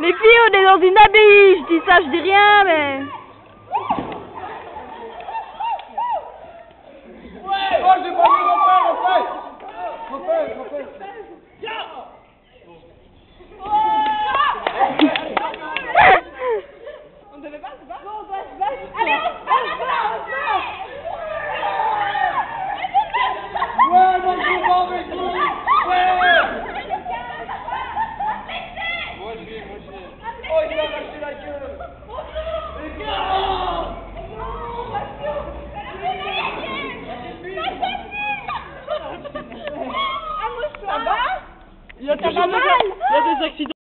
on est dans une abbaye, je dis ça, je dis rien, mais... Pas vu, refais, refais Refais, refais On devait pas se battre. Non, on doit se battre. Allez, on se bat, on se bat, on se bat Ouais, moi je vais pas avec vous Ouais Moi je vais, moi je vais. Oh, il m'a lâché la gueule Les gars Ça va Il y a des accidents